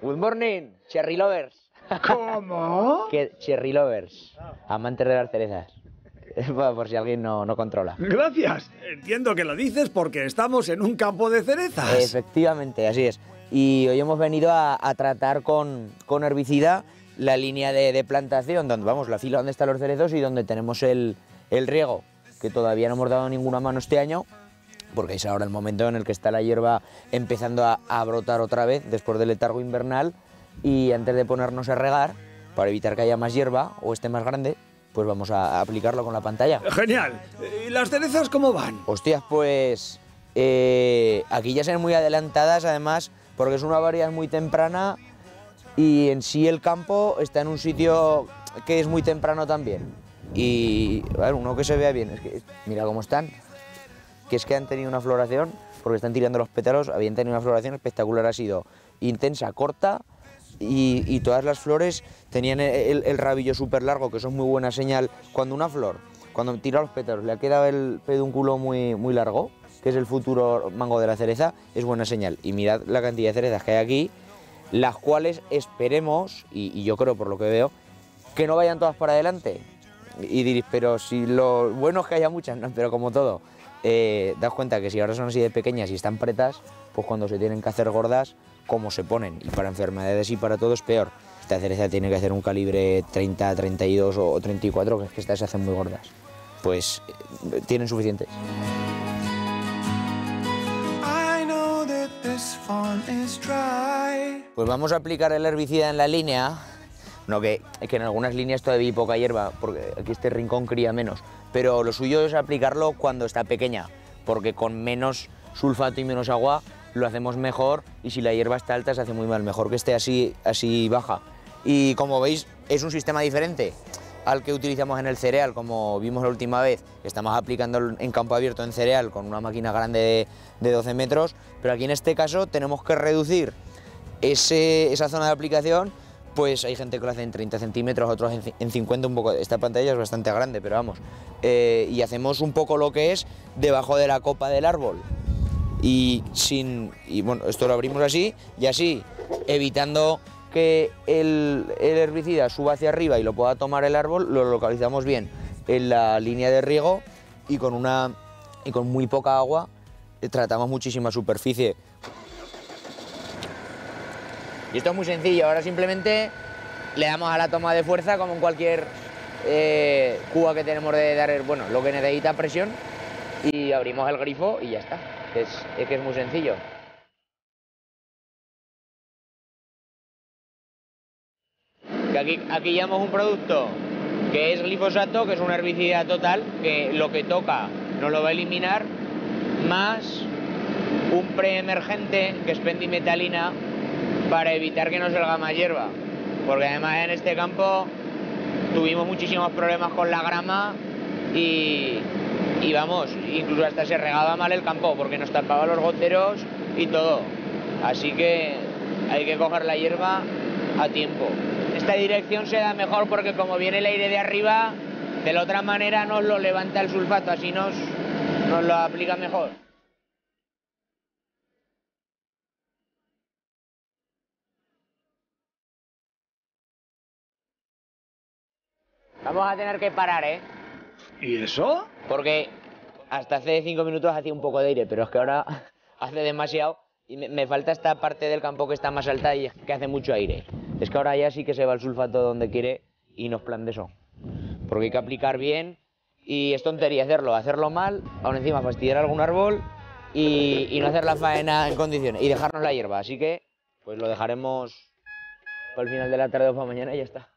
Good morning, cherry lovers. ¿Cómo? Que cherry lovers, amantes de las cerezas. Por si alguien no, no controla. Gracias. Entiendo que lo dices porque estamos en un campo de cerezas. Efectivamente, así es. Y hoy hemos venido a, a tratar con, con herbicida la línea de, de plantación, donde vamos, la fila donde están los cerezos y donde tenemos el, el riego, que todavía no hemos dado ninguna mano este año, porque es ahora el momento en el que está la hierba empezando a, a brotar otra vez después del letargo invernal y antes de ponernos a regar, para evitar que haya más hierba o esté más grande, pues vamos a aplicarlo con la pantalla. Genial. ¿Y las cerezas cómo van? Hostias, pues eh, aquí ya se ven muy adelantadas, además, porque es una variedad muy temprana y en sí el campo está en un sitio que es muy temprano también. Y a ver, uno que se vea bien, es que mira cómo están, que es que han tenido una floración, porque están tirando los pétalos, habían tenido una floración espectacular, ha sido intensa, corta, y, todas las flores tenían el, rabillo súper largo, que eso es muy buena señal. Cuando una flor, cuando tira los pétalos, le ha quedado el pedúnculo muy, muy largo, que es el futuro mango de la cereza, es buena señal. Y mirad la cantidad de cerezas que hay aquí, las cuales esperemos, y, yo creo por lo que veo, que no vayan todas para adelante. Y diréis, pero si lo bueno es que haya muchas, pero como todo, eh, daos cuenta que si ahora son así de pequeñas y están pretas, pues cuando se tienen que hacer gordas, como se ponen. Y para enfermedades y para todo es peor. Esta cereza tiene que hacer un calibre 30, 32 o 34, que es que estas se hacen muy gordas. Pues eh, tienen suficientes. Pues vamos a aplicar el herbicida en la línea. No, que, que en algunas líneas todavía hay poca hierba, porque aquí este rincón cría menos. Pero lo suyo es aplicarlo cuando está pequeña, porque con menos sulfato y menos agua lo hacemos mejor y si la hierba está alta se hace muy mal, mejor que esté así, así baja. Y como veis es un sistema diferente al que utilizamos en el cereal, como vimos la última vez, estamos aplicando en campo abierto en cereal con una máquina grande de, de 12 metros, pero aquí en este caso tenemos que reducir esa zona de aplicación, pues hay gente que lo hace en 30 centímetros, otros en, ci- en 50 un poco. Esta pantalla es bastante grande, pero vamos. Eh, y hacemos un poco lo que es debajo de la copa del árbol. Y sin. Y bueno, esto lo abrimos así y así, evitando que el, el herbicida suba hacia arriba y lo pueda tomar el árbol, lo localizamos bien en la línea de riego y con una. y con muy poca agua eh, tratamos muchísima superficie. Y esto es muy sencillo, ahora simplemente le damos a la toma de fuerza como en cualquier eh, cuba que tenemos de dar, bueno, lo que necesita presión y abrimos el grifo y ya está. Es, que es muy sencillo. Aquí, aquí un producto que es glifosato, que es un herbicida total, que lo que toca nos lo va a eliminar, más un preemergente que es pendimetalina para evitar que no salga más hierba. Porque además en este campo tuvimos muchísimos problemas con la grama y, vamos, incluso hasta se regaba mal el campo porque nos tapaba los goteros y todo. Así que hay que coger la hierba a tiempo. Esta dirección se da mejor porque como viene el aire de arriba, de la otra manera nos lo levanta el sulfato, así nos lo aplica mejor. Vamos a tener que parar, ¿eh? ¿Y eso? Porque hasta hace cinco minutos hacía un poco de aire, pero es que ahora hace demasiado y me, me falta esta parte del campo que está más alta y es que hace mucho aire. Es que ahora ya sí que se va el sulfato donde quiere y nos plan de eso. Porque hay que aplicar bien y es tontería hacerlo, hacerlo mal, aún encima fastidiar algún árbol y, y no hacer la faena en condiciones y dejarnos la hierba. Así que pues lo dejaremos para el final de la tarde o para mañana y ya está.